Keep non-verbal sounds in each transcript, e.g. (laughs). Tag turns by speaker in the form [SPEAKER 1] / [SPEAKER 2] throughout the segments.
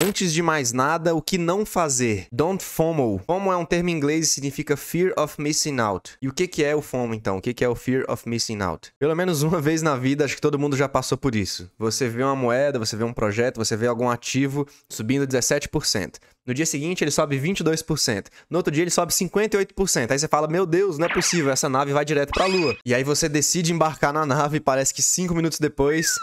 [SPEAKER 1] Antes de mais nada, o que não fazer? Don't FOMO. FOMO é um termo em inglês e significa Fear of Missing Out. E o que, que é o FOMO, então? O que, que é o Fear of Missing Out? Pelo menos uma (laughs) vez na vida, acho que todo mundo já passou por isso. Você vê uma moeda, você vê um projeto, você vê algum ativo subindo 17%. No dia seguinte, ele sobe 22%. No outro dia, ele sobe 58%. Aí você fala: Meu Deus, não é possível, essa nave vai direto pra lua. E aí você decide embarcar na nave e parece que cinco minutos depois,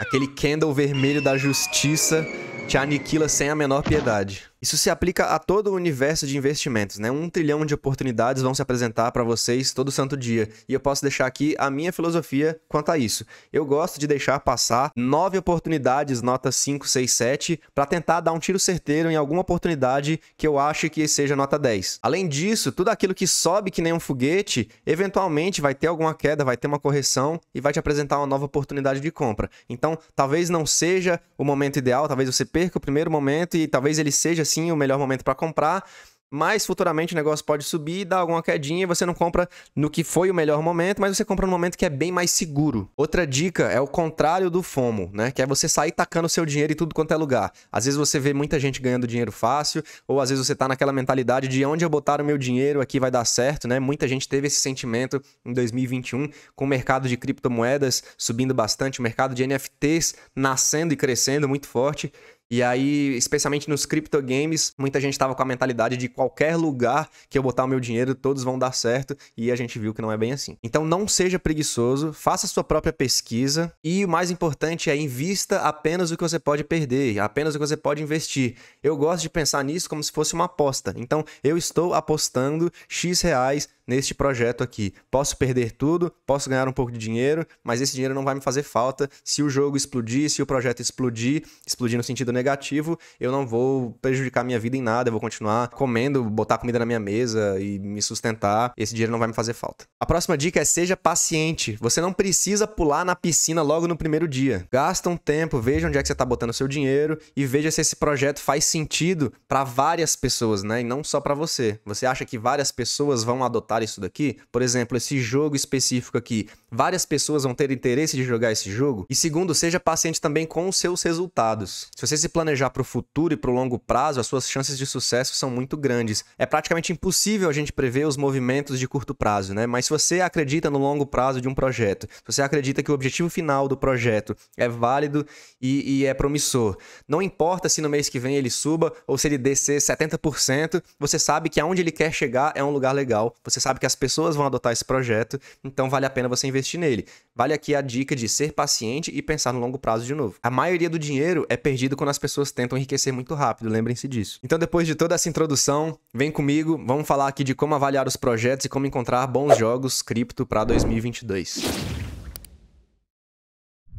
[SPEAKER 1] aquele candle vermelho da justiça te aniquila sem a menor piedade. Isso se aplica a todo o universo de investimentos, né? Um trilhão de oportunidades vão se apresentar para vocês todo santo dia. E eu posso deixar aqui a minha filosofia quanto a isso. Eu gosto de deixar passar nove oportunidades, nota 5, 6, 7, para tentar dar um tiro certeiro em alguma oportunidade que eu ache que seja nota 10. Além disso, tudo aquilo que sobe que nem um foguete, eventualmente vai ter alguma queda, vai ter uma correção e vai te apresentar uma nova oportunidade de compra. Então, talvez não seja o momento ideal, talvez você perca o primeiro momento e talvez ele seja sim o melhor momento para comprar, mas futuramente o negócio pode subir, dar alguma quedinha e você não compra no que foi o melhor momento, mas você compra no momento que é bem mais seguro. Outra dica é o contrário do FOMO, né? Que é você sair tacando seu dinheiro em tudo quanto é lugar. Às vezes você vê muita gente ganhando dinheiro fácil, ou às vezes você tá naquela mentalidade de onde eu botar o meu dinheiro aqui vai dar certo, né? Muita gente teve esse sentimento em 2021 com o mercado de criptomoedas subindo bastante, o mercado de NFTs nascendo e crescendo muito forte. E aí, especialmente nos crypto games, muita gente estava com a mentalidade de qualquer lugar que eu botar o meu dinheiro, todos vão dar certo, e a gente viu que não é bem assim. Então não seja preguiçoso, faça sua própria pesquisa e o mais importante é invista apenas o que você pode perder, apenas o que você pode investir. Eu gosto de pensar nisso como se fosse uma aposta. Então, eu estou apostando X reais neste projeto aqui. Posso perder tudo, posso ganhar um pouco de dinheiro, mas esse dinheiro não vai me fazer falta se o jogo explodir, se o projeto explodir, explodir no sentido negativo, eu não vou prejudicar minha vida em nada, eu vou continuar comendo, botar comida na minha mesa e me sustentar. Esse dinheiro não vai me fazer falta. A próxima dica é seja paciente. Você não precisa pular na piscina logo no primeiro dia. Gasta um tempo, veja onde é que você está botando seu dinheiro e veja se esse projeto faz sentido para várias pessoas, né? E não só para você. Você acha que várias pessoas vão adotar isso daqui? Por exemplo, esse jogo específico aqui, várias pessoas vão ter interesse de jogar esse jogo? E segundo, seja paciente também com os seus resultados. Se você se planejar para o futuro e para o longo prazo, as suas chances de sucesso são muito grandes. É praticamente impossível a gente prever os movimentos de curto prazo, né? Mas se você acredita no longo prazo de um projeto, se você acredita que o objetivo final do projeto é válido e, e é promissor, não importa se no mês que vem ele suba ou se ele descer 70%, você sabe que aonde ele quer chegar é um lugar legal. Você sabe que as pessoas vão adotar esse projeto, então vale a pena você investir nele. Vale aqui a dica de ser paciente e pensar no longo prazo de novo. A maioria do dinheiro é perdido quando as pessoas tentam enriquecer muito rápido, lembrem-se disso. Então, depois de toda essa introdução, vem comigo, vamos falar aqui de como avaliar os projetos e como encontrar bons jogos cripto para 2022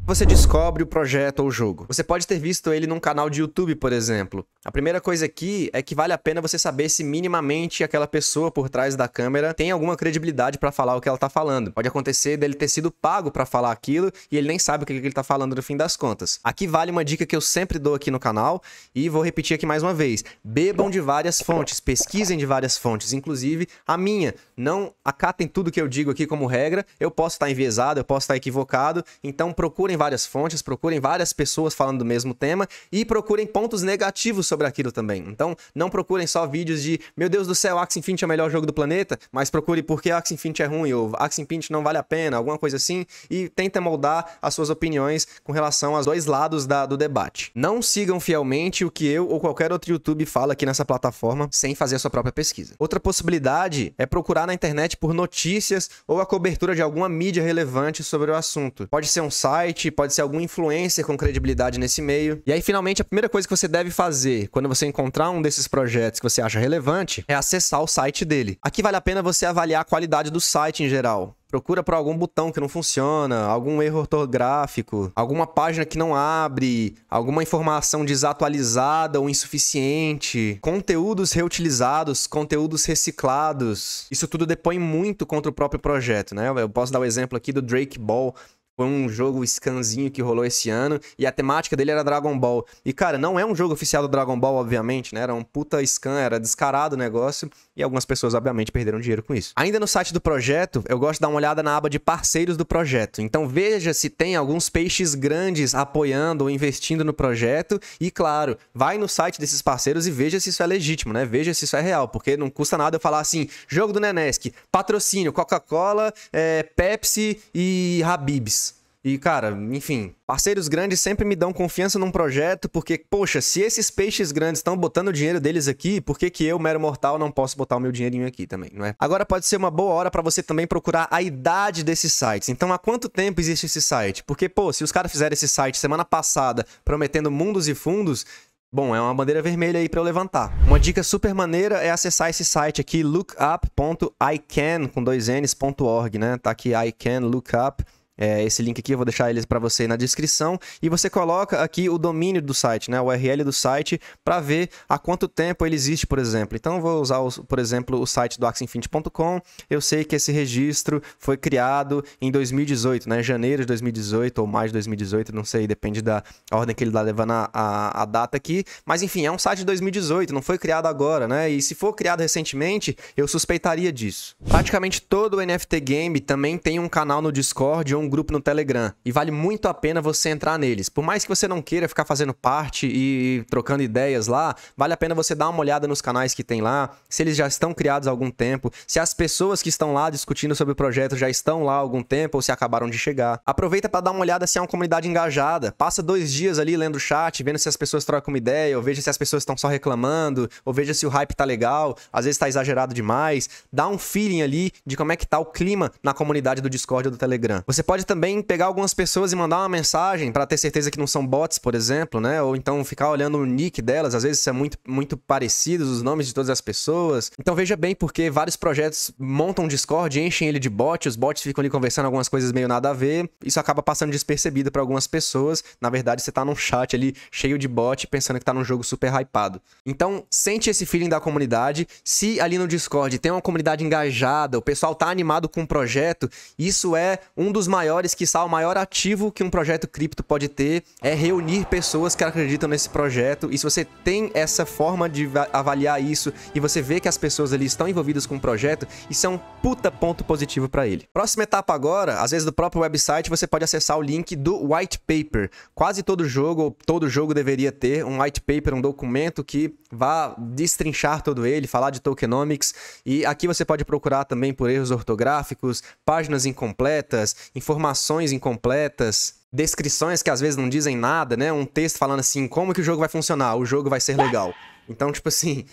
[SPEAKER 1] você descobre o projeto ou o jogo? Você pode ter visto ele num canal de YouTube, por exemplo. A primeira coisa aqui é que vale a pena você saber se minimamente aquela pessoa por trás da câmera tem alguma credibilidade para falar o que ela tá falando. Pode acontecer dele ter sido pago para falar aquilo e ele nem sabe o que ele tá falando no fim das contas. Aqui vale uma dica que eu sempre dou aqui no canal e vou repetir aqui mais uma vez. Bebam de várias fontes, pesquisem de várias fontes, inclusive a minha. Não acatem tudo que eu digo aqui como regra. Eu posso estar enviesado, eu posso estar equivocado, então procurem várias fontes, procurem várias pessoas falando do mesmo tema e procurem pontos negativos sobre aquilo também. Então, não procurem só vídeos de, meu Deus do céu, Axie Infinity é o melhor jogo do planeta, mas procure por que Axie Infinity é ruim ou Axie Infinity não vale a pena, alguma coisa assim, e tenta moldar as suas opiniões com relação aos dois lados da, do debate. Não sigam fielmente o que eu ou qualquer outro YouTube fala aqui nessa plataforma sem fazer a sua própria pesquisa. Outra possibilidade é procurar na internet por notícias ou a cobertura de alguma mídia relevante sobre o assunto. Pode ser um site, pode ser algum influencer com credibilidade nesse meio. E aí, finalmente, a primeira coisa que você deve fazer quando você encontrar um desses projetos que você acha relevante é acessar o site dele. Aqui vale a pena você avaliar a qualidade do site em geral. Procura por algum botão que não funciona, algum erro ortográfico, alguma página que não abre, alguma informação desatualizada ou insuficiente, conteúdos reutilizados, conteúdos reciclados. Isso tudo depõe muito contra o próprio projeto, né? Eu posso dar o exemplo aqui do Drake Ball, Foi um jogo scanzinho que rolou esse ano e a temática dele era Dragon Ball. E, cara, não é um jogo oficial do Dragon Ball, obviamente, né? Era um puta scan, era descarado o negócio e algumas pessoas, obviamente, perderam dinheiro com isso. Ainda no site do projeto, eu gosto de dar uma olhada na aba de parceiros do projeto. Então, veja se tem alguns peixes grandes apoiando ou investindo no projeto e, claro, vai no site desses parceiros e veja se isso é legítimo, né? Veja se isso é real, porque não custa nada eu falar assim, jogo do Nenesc, patrocínio, Coca-Cola, é, Pepsi e Habibs. E, cara, enfim, parceiros grandes sempre me dão confiança num projeto, porque, poxa, se esses peixes grandes estão botando o dinheiro deles aqui, por que, que eu, mero mortal, não posso botar o meu dinheirinho aqui também, não é? Agora pode ser uma boa hora para você também procurar a idade desses sites. Então, há quanto tempo existe esse site? Porque, pô, se os caras fizeram esse site semana passada prometendo mundos e fundos, Bom, é uma bandeira vermelha aí para eu levantar. Uma dica super maneira é acessar esse site aqui, lookup.ican, com dois n's.org, né? Tá aqui lookup é, esse link aqui, eu vou deixar eles para você na descrição. E você coloca aqui o domínio do site, né, o URL do site, para ver há quanto tempo ele existe, por exemplo. Então, eu vou usar, por exemplo, o site do axinfinity.com. Eu sei que esse registro foi criado em 2018, né, janeiro de 2018 ou mais de 2018, não sei, depende da ordem que ele está levando a, a, a, data aqui. Mas, enfim, é um site de 2018, não foi criado agora, né? E se for criado recentemente, eu suspeitaria disso. Praticamente todo o NFT Game também tem um canal no Discord um grupo no Telegram e vale muito a pena você entrar neles. Por mais que você não queira ficar fazendo parte e trocando ideias lá, vale a pena você dar uma olhada nos canais que tem lá, se eles já estão criados há algum tempo, se as pessoas que estão lá discutindo sobre o projeto já estão lá há algum tempo ou se acabaram de chegar. Aproveita para dar uma olhada se é uma comunidade engajada. Passa dois dias ali lendo o chat, vendo se as pessoas trocam uma ideia, ou veja se as pessoas estão só reclamando, ou veja se o hype tá legal, às vezes tá exagerado demais. Dá um feeling ali de como é que tá o clima na comunidade do Discord ou do Telegram. Você pode também pegar algumas pessoas e mandar uma mensagem para ter certeza que não são bots, por exemplo, né? Ou então ficar olhando o nick delas, às vezes é muito, muito parecidos os nomes de todas as pessoas. Então veja bem porque vários projetos montam um Discord, enchem ele de bots, os bots ficam ali conversando algumas coisas meio nada a ver. Isso acaba passando despercebido para algumas pessoas. Na verdade, você tá num chat ali cheio de bot, pensando que tá num jogo super hypado. Então, sente esse feeling da comunidade. Se ali no Discord tem uma comunidade engajada, o pessoal tá animado com o projeto, isso é um dos maiores maiores, que o maior ativo que um projeto cripto pode ter é reunir pessoas que acreditam nesse projeto. E se você tem essa forma de avaliar isso e você vê que as pessoas ali estão envolvidas com o projeto, isso é um puta ponto positivo para ele. Próxima etapa agora, às vezes do próprio website, você pode acessar o link do white paper. Quase todo jogo, ou todo jogo deveria ter um white paper, um documento que vá destrinchar todo ele, falar de tokenomics. E aqui você pode procurar também por erros ortográficos, páginas incompletas, informações informações incompletas, descrições que às vezes não dizem nada, né? Um texto falando assim, como que o jogo vai funcionar, o jogo vai ser legal. Então, tipo assim,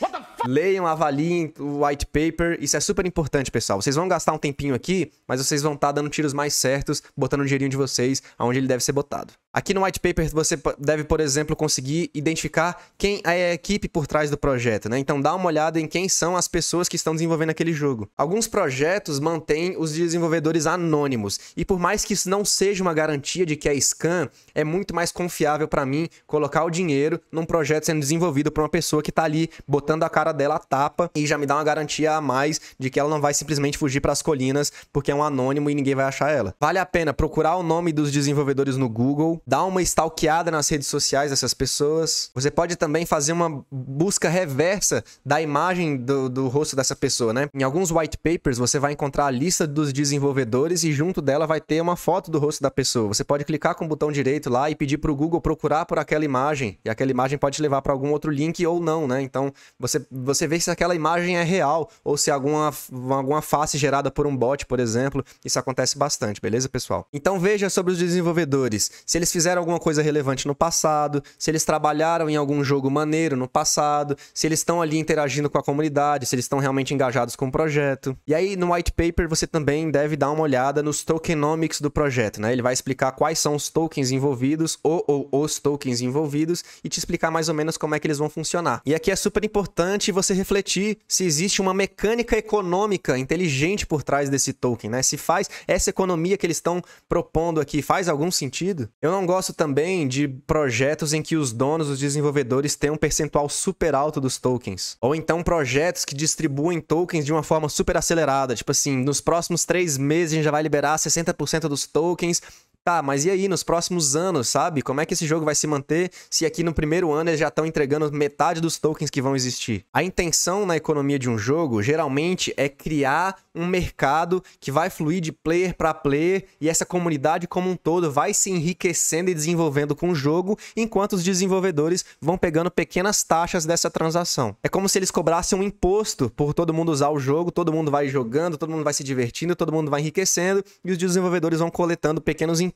[SPEAKER 1] leiam, avaliem o white paper. Isso é super importante, pessoal. Vocês vão gastar um tempinho aqui, mas vocês vão estar tá dando tiros mais certos, botando o dinheirinho de vocês aonde ele deve ser botado. Aqui no white paper você deve, por exemplo, conseguir identificar quem é a equipe por trás do projeto, né? Então dá uma olhada em quem são as pessoas que estão desenvolvendo aquele jogo. Alguns projetos mantêm os desenvolvedores anônimos, e por mais que isso não seja uma garantia de que é scam, é muito mais confiável para mim colocar o dinheiro num projeto sendo desenvolvido por uma pessoa que tá ali botando a cara dela a tapa e já me dá uma garantia a mais de que ela não vai simplesmente fugir para as colinas porque é um anônimo e ninguém vai achar ela. Vale a pena procurar o nome dos desenvolvedores no Google, dar uma stalkeada nas redes sociais dessas pessoas. Você pode também fazer uma busca reversa da imagem do, do rosto dessa pessoa, né? Em alguns white papers você vai encontrar a lista dos desenvolvedores e junto dela vai ter uma foto do rosto da pessoa. Você pode clicar com o botão direito lá e pedir para o Google procurar por aquela imagem e aquela imagem pode levar para algum outro link ou não, né? Então você, você vê se aquela imagem é real ou se alguma, alguma face gerada por um bot, por exemplo. Isso acontece bastante, beleza, pessoal? Então veja sobre os desenvolvedores. Se eles fizeram alguma coisa relevante no passado, se eles trabalharam em algum jogo maneiro no passado, se eles estão ali interagindo com a comunidade, se eles estão realmente engajados com o projeto. E aí no white paper você também deve dar uma olhada nos tokenomics do projeto, né? Ele vai explicar quais são os tokens envolvidos ou, ou os tokens envolvidos e te explicar mais ou menos como é que eles vão funcionar. E aqui é super importante você refletir se existe uma mecânica econômica inteligente por trás desse token, né? Se faz essa economia que eles estão propondo aqui faz algum sentido? Eu não gosto também de projetos em que os donos, os desenvolvedores têm um percentual super alto dos tokens. Ou então projetos que distribuem tokens de uma forma super acelerada. Tipo assim, nos próximos três meses a gente já vai liberar 60% dos tokens Tá, mas e aí nos próximos anos, sabe? Como é que esse jogo vai se manter se aqui no primeiro ano eles já estão entregando metade dos tokens que vão existir? A intenção na economia de um jogo geralmente é criar um mercado que vai fluir de player para player e essa comunidade como um todo vai se enriquecendo e desenvolvendo com o jogo, enquanto os desenvolvedores vão pegando pequenas taxas dessa transação. É como se eles cobrassem um imposto por todo mundo usar o jogo, todo mundo vai jogando, todo mundo vai se divertindo, todo mundo vai enriquecendo e os desenvolvedores vão coletando pequenos impostos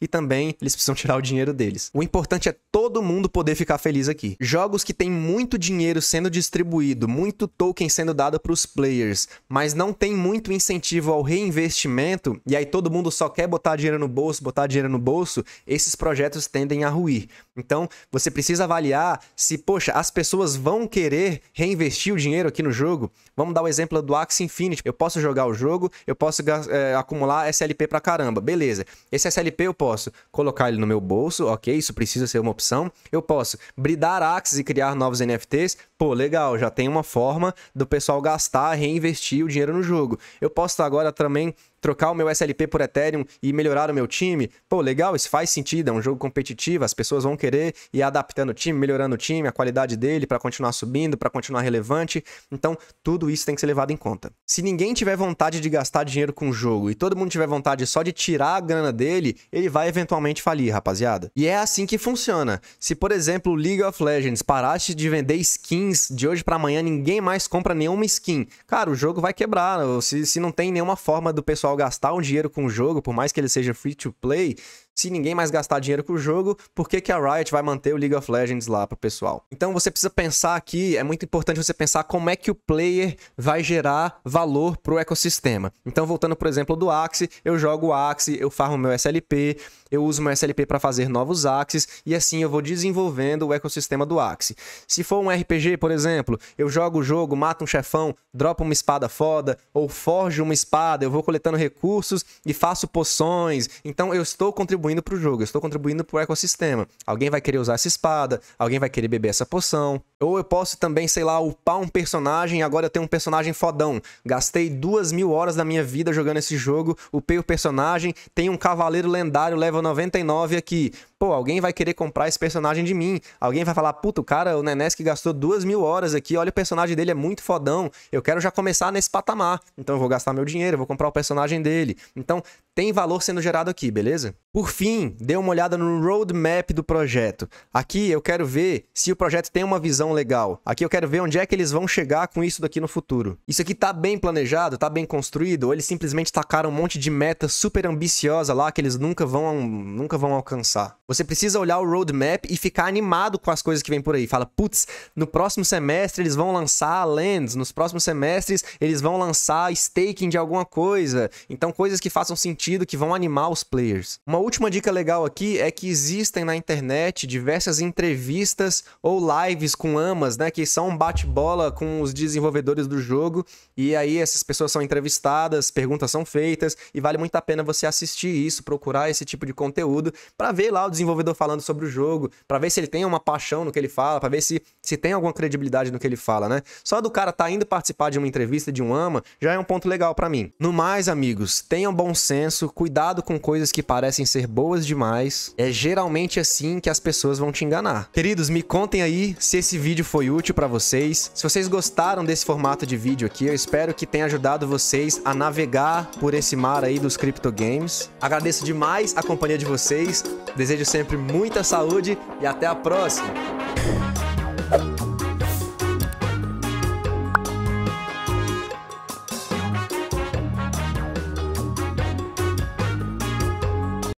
[SPEAKER 1] e também eles precisam tirar o dinheiro deles. O importante é todo mundo poder ficar feliz aqui. Jogos que têm muito dinheiro sendo distribuído, muito token sendo dado para os players, mas não tem muito incentivo ao reinvestimento e aí todo mundo só quer botar dinheiro no bolso, botar dinheiro no bolso, esses projetos tendem a ruir. Então, você precisa avaliar se, poxa, as pessoas vão querer reinvestir o dinheiro aqui no jogo. Vamos dar o exemplo do Axie Infinity. Eu posso jogar o jogo, eu posso é, acumular SLP pra caramba. Beleza. Esse SLP eu posso colocar ele no meu bolso, ok, isso precisa ser uma opção. Eu posso bridar Axis e criar novos NFTs. Pô, legal, já tem uma forma do pessoal gastar, reinvestir o dinheiro no jogo. Eu posso agora também trocar o meu SLP por Ethereum e melhorar o meu time. Pô, legal, isso faz sentido, é um jogo competitivo, as pessoas vão querer ir adaptando o time, melhorando o time, a qualidade dele para continuar subindo, para continuar relevante. Então, tudo isso tem que ser levado em conta. Se ninguém tiver vontade de gastar dinheiro com o jogo e todo mundo tiver vontade só de tirar a grana dele, ele vai eventualmente falir, rapaziada. E é assim que funciona. Se, por exemplo, League of Legends parasse de vender skins de hoje para amanhã, ninguém mais compra nenhuma skin. Cara, o jogo vai quebrar. Se, se não tem nenhuma forma do pessoal gastar um dinheiro com o jogo, por mais que ele seja free to play, se ninguém mais gastar dinheiro com o jogo, por que, que a Riot vai manter o League of Legends lá pro pessoal? Então você precisa pensar aqui, é muito importante você pensar como é que o player vai gerar valor pro ecossistema. Então voltando, por exemplo, do Axie, eu jogo o Axie, eu farmo meu SLP, eu uso meu SLP para fazer novos Axies e assim eu vou desenvolvendo o ecossistema do Axie. Se for um RPG, por exemplo, eu jogo o jogo, mato um chefão, dropo uma espada foda ou forjo uma espada, eu vou coletando recursos e faço poções. Então eu estou contribuindo contribuindo para o jogo, eu estou contribuindo para o ecossistema. Alguém vai querer usar essa espada, alguém vai querer beber essa poção. Ou eu posso também, sei lá, upar um personagem, agora eu tenho um personagem fodão. Gastei duas mil horas da minha vida jogando esse jogo, upei o personagem, tem um cavaleiro lendário level 99 aqui. Pô, alguém vai querer comprar esse personagem de mim. Alguém vai falar, puta, o cara, o Nenes que gastou duas mil horas aqui, olha o personagem dele, é muito fodão. Eu quero já começar nesse patamar. Então eu vou gastar meu dinheiro, vou comprar o personagem dele. Então tem valor sendo gerado aqui, beleza? Por fim, dê uma olhada no roadmap do projeto. Aqui eu quero ver se o projeto tem uma visão legal. Aqui eu quero ver onde é que eles vão chegar com isso daqui no futuro. Isso aqui tá bem planejado, tá bem construído, ou eles simplesmente tacaram um monte de meta super ambiciosa lá que eles nunca vão, nunca vão alcançar. Você precisa olhar o roadmap e ficar animado com as coisas que vem por aí. Fala, putz, no próximo semestre eles vão lançar lands, nos próximos semestres eles vão lançar staking de alguma coisa. Então, coisas que façam sentido, que vão animar os players. Uma última dica legal aqui é que existem na internet diversas entrevistas ou lives com amas, né, que são um bate-bola com os desenvolvedores do jogo. E aí essas pessoas são entrevistadas, perguntas são feitas e vale muito a pena você assistir isso, procurar esse tipo de conteúdo para ver lá o desenvolvedor falando sobre o jogo, para ver se ele tem uma paixão no que ele fala, para ver se, se tem alguma credibilidade no que ele fala, né? Só do cara tá indo participar de uma entrevista de um AMA já é um ponto legal para mim. No mais, amigos, tenham bom senso, cuidado com coisas que parecem ser boas demais. É geralmente assim que as pessoas vão te enganar. Queridos, me contem aí se esse vídeo foi útil para vocês. Se vocês gostaram desse formato de vídeo aqui, eu espero que tenha ajudado vocês a navegar por esse mar aí dos criptogames. Agradeço demais a companhia de vocês. Desejo sempre muita saúde e até a próxima!